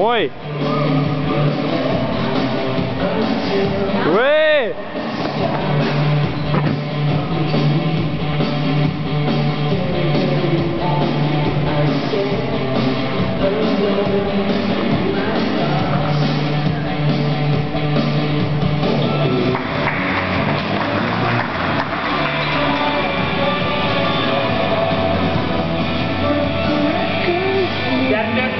Muy. Güey. Yeah, yeah.